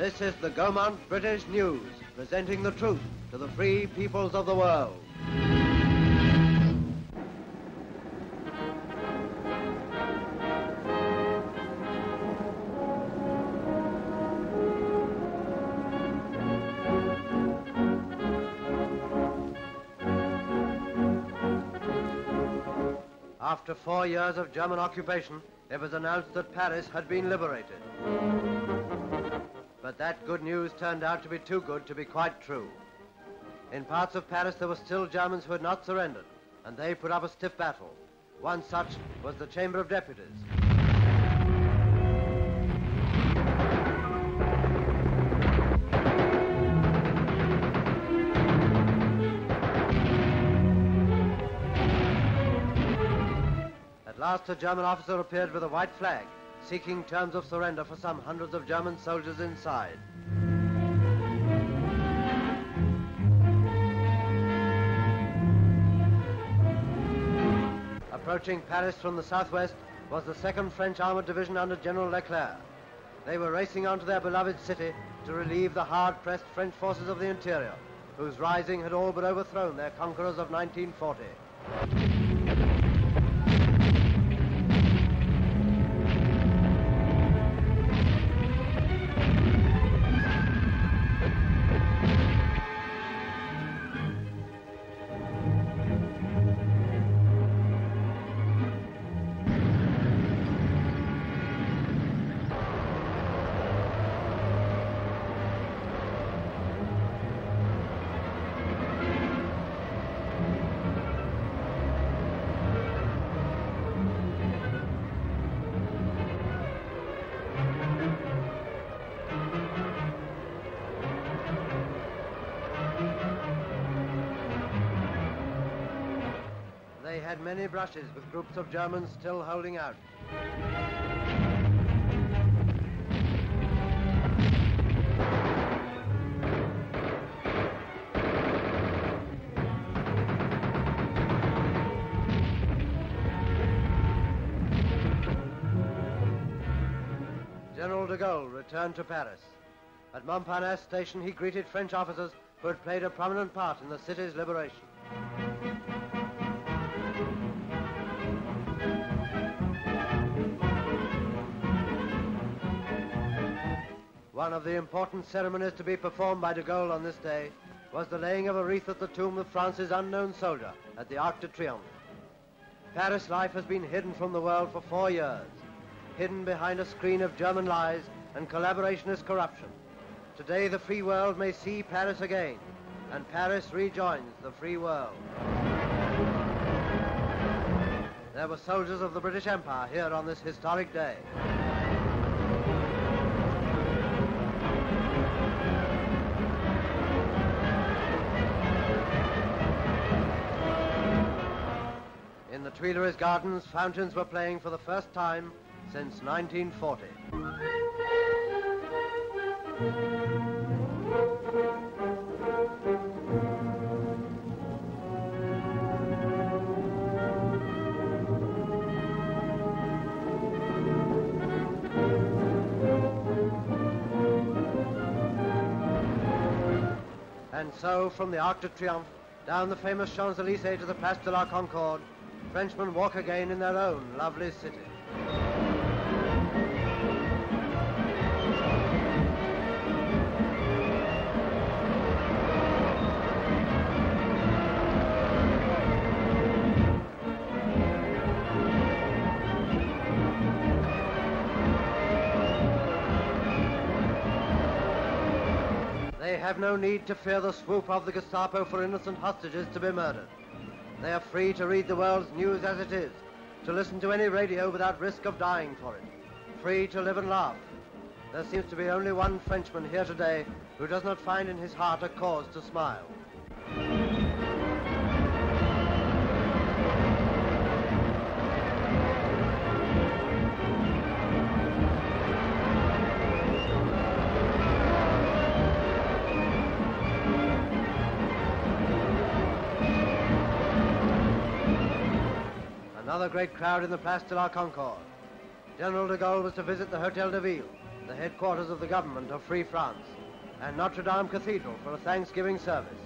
This is the Gaumont British News, presenting the truth to the free peoples of the world. After four years of German occupation, it was announced that Paris had been liberated. But that good news turned out to be too good to be quite true. In parts of Paris, there were still Germans who had not surrendered, and they put up a stiff battle. One such was the Chamber of Deputies. At last, a German officer appeared with a white flag, seeking terms of surrender for some hundreds of German soldiers inside. Approaching Paris from the southwest was the 2nd French Armored Division under General Leclerc. They were racing on to their beloved city to relieve the hard-pressed French forces of the interior, whose rising had all but overthrown their conquerors of 1940. Had many brushes with groups of Germans still holding out. General de Gaulle returned to Paris. At Montparnasse station, he greeted French officers who had played a prominent part in the city's liberation. One of the important ceremonies to be performed by de Gaulle on this day was the laying of a wreath at the tomb of France's unknown soldier at the Arc de Triomphe. Paris life has been hidden from the world for four years, hidden behind a screen of German lies and collaborationist corruption. Today the free world may see Paris again, and Paris rejoins the free world. There were soldiers of the British Empire here on this historic day. Tuileries Gardens, fountains were playing for the first time since 1940. And so, from the Arc de Triomphe, down the famous Champs-Élysées to the Place de la Concorde, Frenchmen walk again in their own lovely city. They have no need to fear the swoop of the Gestapo for innocent hostages to be murdered. They are free to read the world's news as it is, to listen to any radio without risk of dying for it, free to live and laugh. There seems to be only one Frenchman here today who does not find in his heart a cause to smile. Another great crowd in the Place de la Concorde. General de Gaulle was to visit the Hotel de Ville, the headquarters of the government of Free France, and Notre Dame Cathedral for a Thanksgiving service.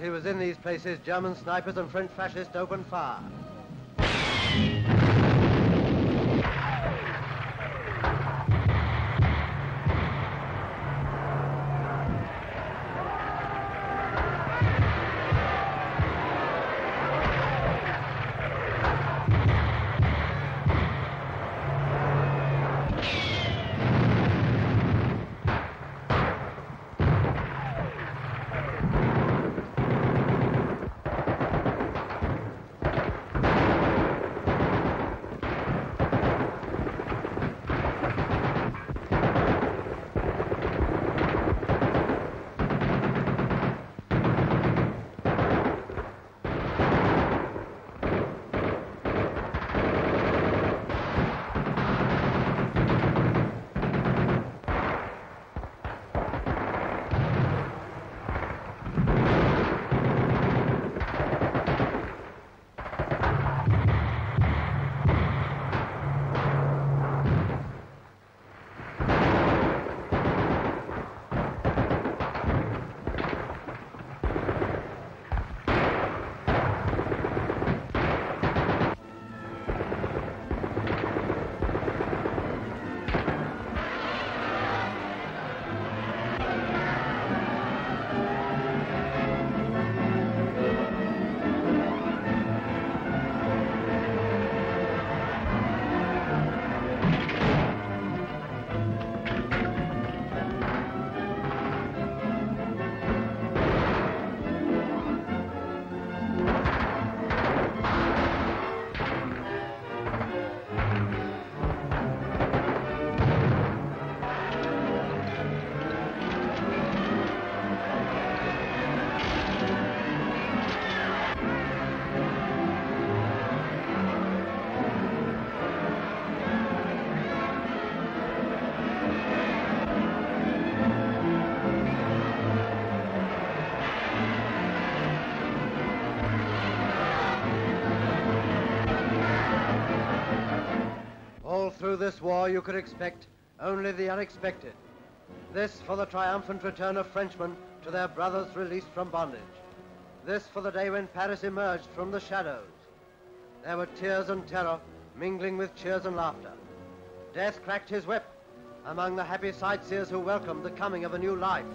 He was in these places, German snipers and French fascists opened fire. Through this war you could expect only the unexpected. This for the triumphant return of Frenchmen to their brothers released from bondage. This for the day when Paris emerged from the shadows. There were tears and terror mingling with cheers and laughter. Death cracked his whip among the happy sightseers who welcomed the coming of a new life.